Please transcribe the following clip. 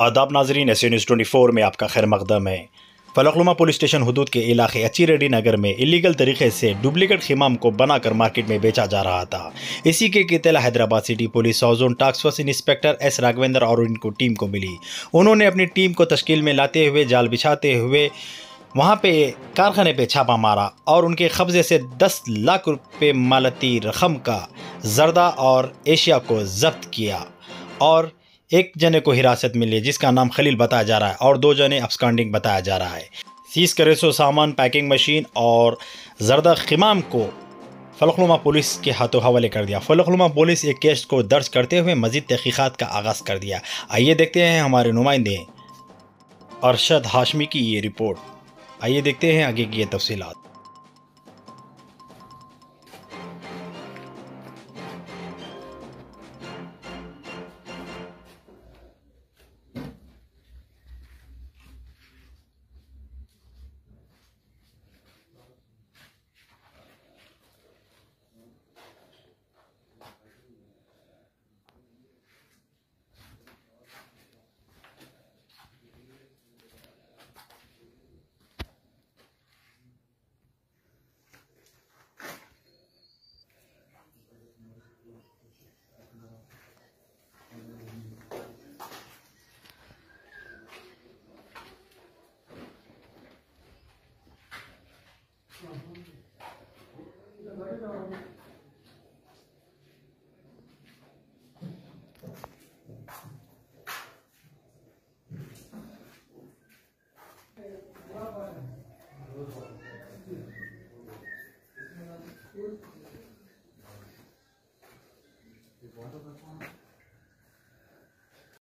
आदाब नाजरीन S news twenty four में आपका खैर मकदम है। फलकलुमा पुलिस स्टेशन हदूद के इलाके अच्छी रेडी नगर में इलीगल तरीके से डुप्लीकेट खिमाम को बनाकर मार्केट में बेचा जा रहा था। इसी के कितला हैदराबाद सिटी पुलिस और zone task force inspector S Raghavendra और उनको टीम को मिली। उन्होंने अपनी टीम को तश्कील में लाते हुए, जाल बिछाते हुए वहाँ पे कारखाने पे छापा मारा और उनके कब्ज़े से 10 लाख रुपए मालती रकम का जरदा और एशिया को जब्त किया और एक जने को हिरासत में लिया जिसका नाम खलील बताया जा रहा है, और दो जने अपस्कांडिंग बताया जा रहा है। सीज करे सो सामान पैकिंग मशीन और जरदा खिमाम को फलकनुमा पुलिस के हाथों हवाले कर दिया। फलकनुमा पुलिस एक केस को दर्ज करते हुए मजीद तहकीक़ात का आगाज़ कर दिया। आइए देखते हैं हमारे नुमाइंदे अरशद हाशमी की ये रिपोर्ट। आइए देखते हैं आगे की ये तफसीत got it all. Water before?